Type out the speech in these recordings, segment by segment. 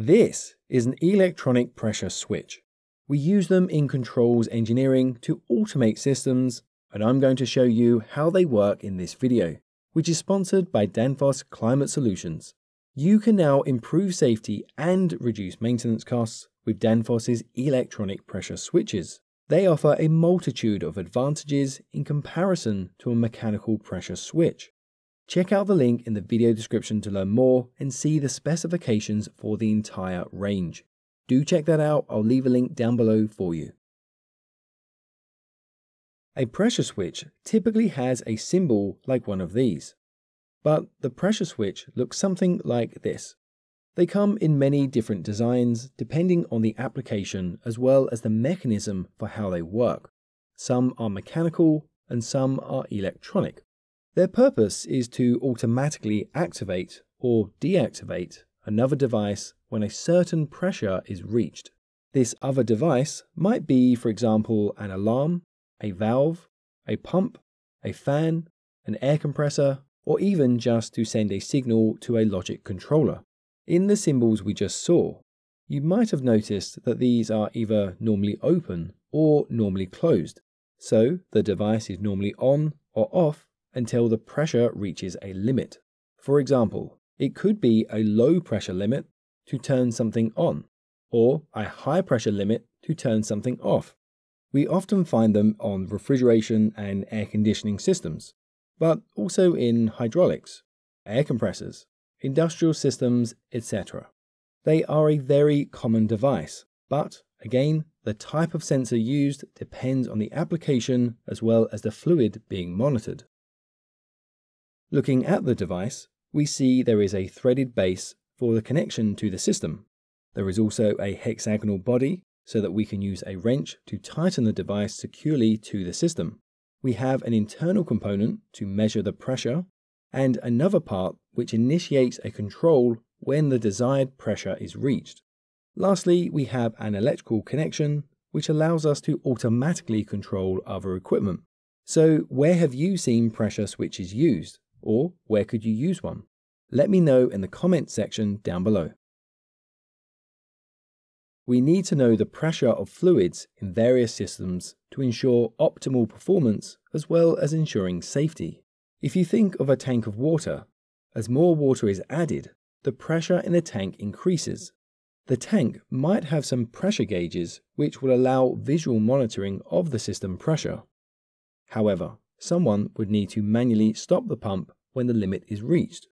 This is an electronic pressure switch. We use them in controls engineering to automate systems, and I'm going to show you how they work in this video, which is sponsored by Danfoss Climate Solutions. You can now improve safety and reduce maintenance costs with Danfoss's electronic pressure switches. They offer a multitude of advantages in comparison to a mechanical pressure switch. Check out the link in the video description to learn more and see the specifications for the entire range. Do check that out, I'll leave a link down below for you. A pressure switch typically has a symbol like one of these, but the pressure switch looks something like this. They come in many different designs depending on the application as well as the mechanism for how they work. Some are mechanical and some are electronic. Their purpose is to automatically activate or deactivate another device when a certain pressure is reached. This other device might be, for example, an alarm, a valve, a pump, a fan, an air compressor, or even just to send a signal to a logic controller. In the symbols we just saw, you might have noticed that these are either normally open or normally closed, so the device is normally on or off until the pressure reaches a limit. For example, it could be a low pressure limit to turn something on, or a high pressure limit to turn something off. We often find them on refrigeration and air conditioning systems, but also in hydraulics, air compressors, industrial systems, etc. They are a very common device, but again, the type of sensor used depends on the application as well as the fluid being monitored. Looking at the device, we see there is a threaded base for the connection to the system. There is also a hexagonal body so that we can use a wrench to tighten the device securely to the system. We have an internal component to measure the pressure and another part which initiates a control when the desired pressure is reached. Lastly, we have an electrical connection which allows us to automatically control other equipment. So where have you seen pressure switches used? Or where could you use one? Let me know in the comments section down below. We need to know the pressure of fluids in various systems to ensure optimal performance as well as ensuring safety. If you think of a tank of water, as more water is added, the pressure in the tank increases. The tank might have some pressure gauges which will allow visual monitoring of the system pressure. However, someone would need to manually stop the pump when the limit is reached.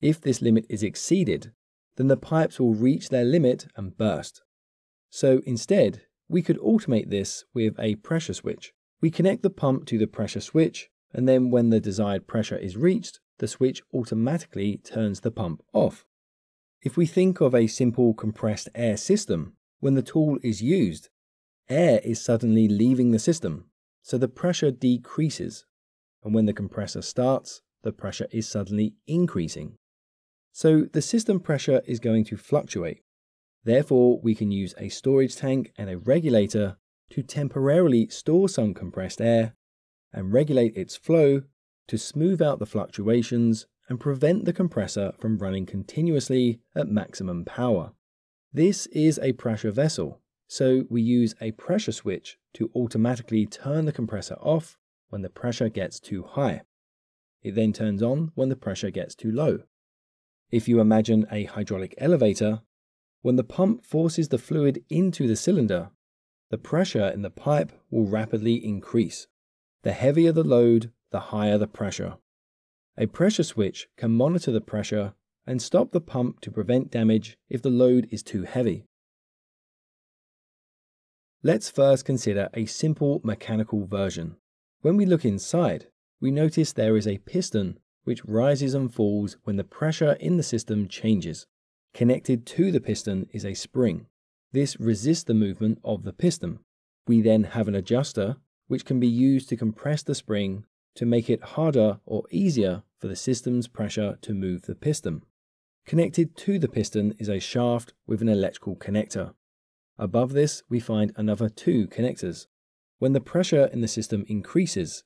If this limit is exceeded, then the pipes will reach their limit and burst. So instead, we could automate this with a pressure switch. We connect the pump to the pressure switch and then when the desired pressure is reached, the switch automatically turns the pump off. If we think of a simple compressed air system, when the tool is used, air is suddenly leaving the system, so the pressure decreases, and when the compressor starts, the pressure is suddenly increasing. So the system pressure is going to fluctuate. Therefore, we can use a storage tank and a regulator to temporarily store some compressed air and regulate its flow to smooth out the fluctuations and prevent the compressor from running continuously at maximum power. This is a pressure vessel, so we use a pressure switch to automatically turn the compressor off when the pressure gets too high. It then turns on when the pressure gets too low. If you imagine a hydraulic elevator, when the pump forces the fluid into the cylinder, the pressure in the pipe will rapidly increase. The heavier the load, the higher the pressure. A pressure switch can monitor the pressure and stop the pump to prevent damage if the load is too heavy. Let's first consider a simple mechanical version. When we look inside, we notice there is a piston which rises and falls when the pressure in the system changes. Connected to the piston is a spring. This resists the movement of the piston. We then have an adjuster which can be used to compress the spring to make it harder or easier for the system's pressure to move the piston. Connected to the piston is a shaft with an electrical connector. Above this, we find another two connectors. When the pressure in the system increases,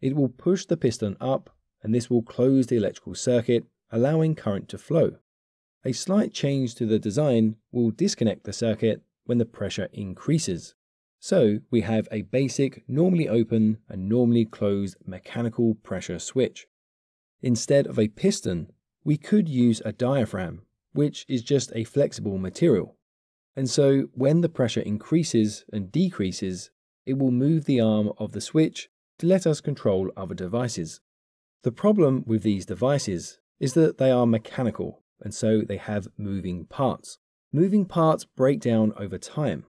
it will push the piston up and this will close the electrical circuit, allowing current to flow. A slight change to the design will disconnect the circuit when the pressure increases. So we have a basic, normally open and normally closed mechanical pressure switch. Instead of a piston, we could use a diaphragm, which is just a flexible material. And so when the pressure increases and decreases, it will move the arm of the switch to let us control other devices. The problem with these devices is that they are mechanical and so they have moving parts. Moving parts break down over time,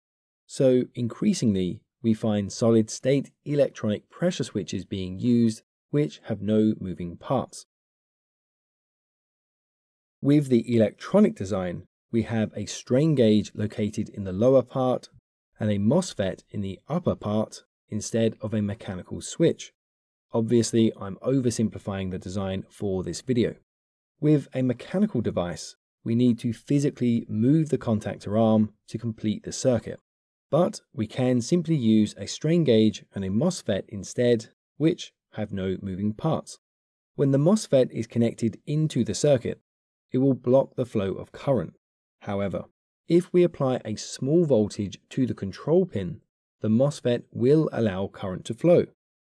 so increasingly, we find solid state electronic pressure switches being used which have no moving parts. With the electronic design, we have a strain gauge located in the lower part and a MOSFET in the upper part instead of a mechanical switch. Obviously, I'm oversimplifying the design for this video. With a mechanical device, we need to physically move the contactor arm to complete the circuit. But we can simply use a strain gauge and a MOSFET instead, which have no moving parts. When the MOSFET is connected into the circuit, it will block the flow of current. However, if we apply a small voltage to the control pin, the MOSFET will allow current to flow.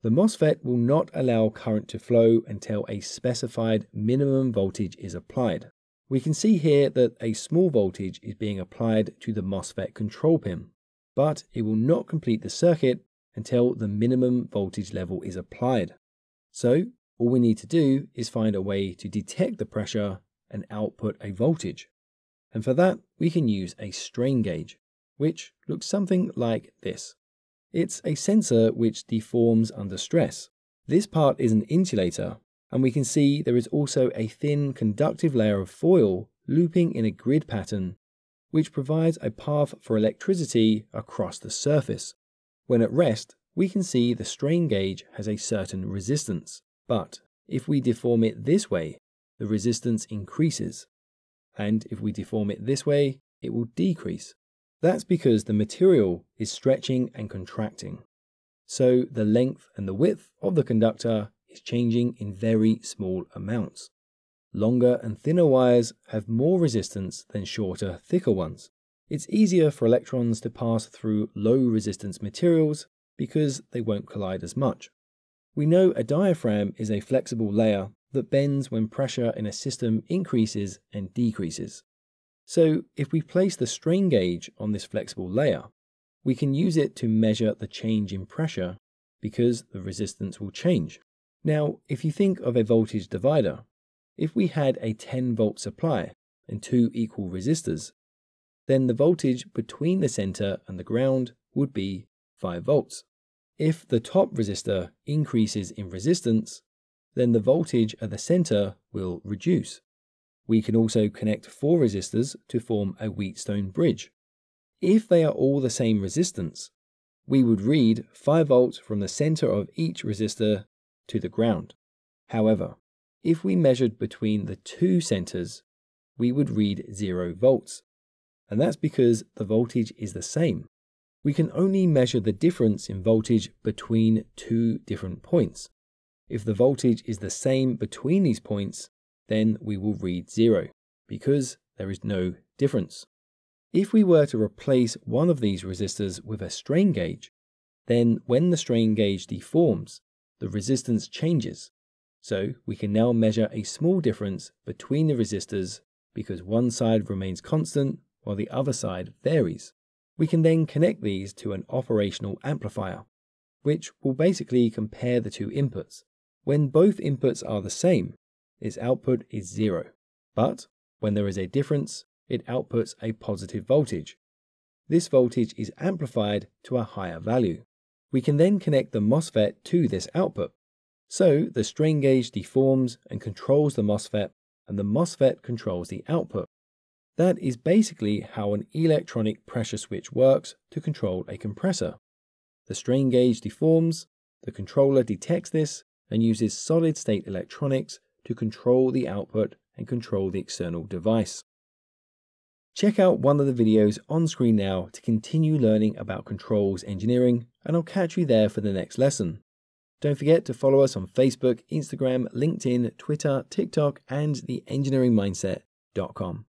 The MOSFET will not allow current to flow until a specified minimum voltage is applied. We can see here that a small voltage is being applied to the MOSFET control pin but it will not complete the circuit until the minimum voltage level is applied. So all we need to do is find a way to detect the pressure and output a voltage. And for that, we can use a strain gauge, which looks something like this. It's a sensor which deforms under stress. This part is an insulator, and we can see there is also a thin conductive layer of foil looping in a grid pattern which provides a path for electricity across the surface. When at rest, we can see the strain gauge has a certain resistance, but if we deform it this way, the resistance increases. And if we deform it this way, it will decrease. That's because the material is stretching and contracting. So the length and the width of the conductor is changing in very small amounts. Longer and thinner wires have more resistance than shorter, thicker ones. It's easier for electrons to pass through low resistance materials because they won't collide as much. We know a diaphragm is a flexible layer that bends when pressure in a system increases and decreases. So if we place the strain gauge on this flexible layer, we can use it to measure the change in pressure because the resistance will change. Now, if you think of a voltage divider, if we had a 10 volt supply and two equal resistors, then the voltage between the center and the ground would be 5 volts. If the top resistor increases in resistance, then the voltage at the center will reduce. We can also connect four resistors to form a Wheatstone bridge. If they are all the same resistance, we would read 5 volts from the center of each resistor to the ground. However, if we measured between the two centers, we would read 0 volts. And that's because the voltage is the same. We can only measure the difference in voltage between two different points. If the voltage is the same between these points, then we will read 0, because there is no difference. If we were to replace one of these resistors with a strain gauge, then when the strain gauge deforms, the resistance changes so we can now measure a small difference between the resistors because one side remains constant while the other side varies. We can then connect these to an operational amplifier, which will basically compare the two inputs. When both inputs are the same, its output is zero. But when there is a difference, it outputs a positive voltage. This voltage is amplified to a higher value. We can then connect the MOSFET to this output. So the strain gauge deforms and controls the MOSFET, and the MOSFET controls the output. That is basically how an electronic pressure switch works to control a compressor. The strain gauge deforms, the controller detects this, and uses solid state electronics to control the output and control the external device. Check out one of the videos on screen now to continue learning about controls engineering, and I'll catch you there for the next lesson. Don't forget to follow us on Facebook, Instagram, LinkedIn, Twitter, TikTok, and theengineeringmindset.com.